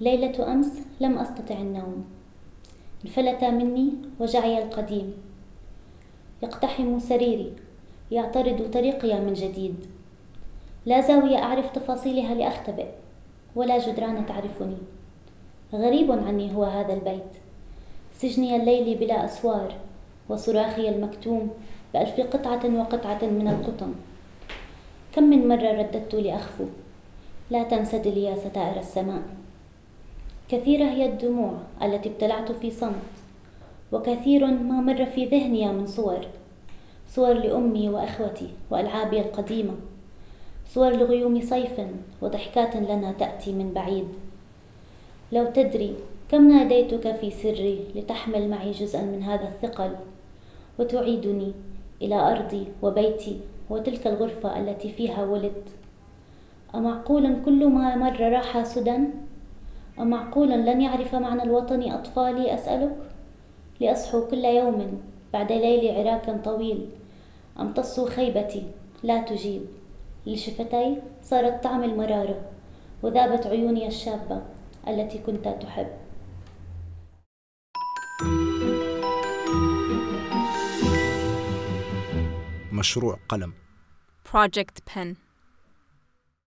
ليلة أمس لم أستطع النوم. انفلت مني وجعي القديم. يقتحم سريري يعترض طريقي من جديد. لا زاوية أعرف تفاصيلها لأختبئ ولا جدران تعرفني. غريب عني هو هذا البيت. سجني الليل بلا أسوار وصراخي المكتوم بألف قطعة وقطعة من القطن. كم من مرة رددت لأخفو لا تنسدل يا ستائر السماء. كثيرة هي الدموع التي ابتلعت في صمت وكثير ما مر في ذهني من صور صور لأمي وأخوتي وألعابي القديمة صور لغيوم صيف وضحكات لنا تأتي من بعيد. لو تدري كم ناديتك في سري لتحمل معي جزءا من هذا الثقل وتعيدني إلى أرضي وبيتي وتلك الغرفة التي فيها ولدت. أمعقول كل ما مر راح سدى؟ أمعقول لن يعرف معنى الوطن أطفالي؟ أسألك. لأصحو كل يوم بعد ليل عراك طويل. أمتص خيبتي؟ لا تجيب. لشفتي صارت طعم المرارة وذابت عيوني الشابة التي كنت تحب. مشروع قلم. Project Pen.